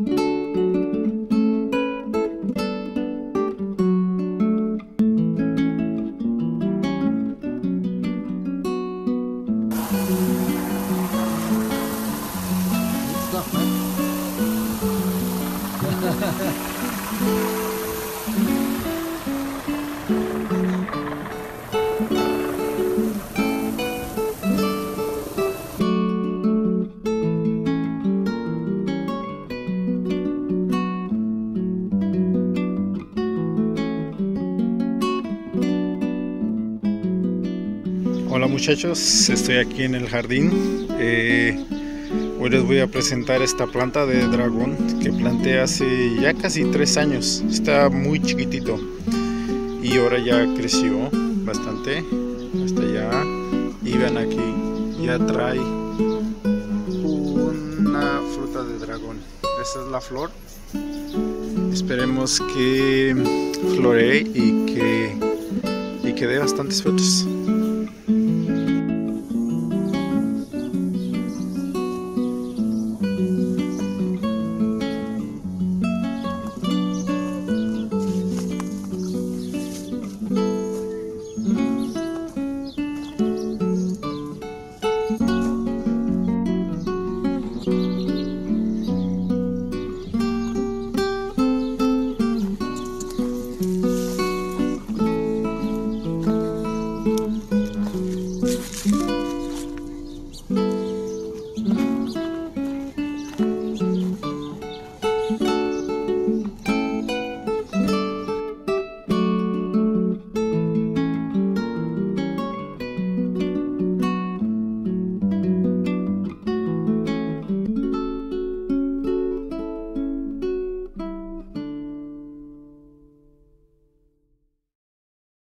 It's not, man. Hola muchachos, estoy aquí en el jardín. Eh, hoy les voy a presentar esta planta de dragón que planté hace ya casi tres años. Está muy chiquitito y ahora ya creció bastante hasta allá. Y vean aquí, ya trae una fruta de dragón. Esta es la flor. Esperemos que floree y que, y que dé bastantes frutos.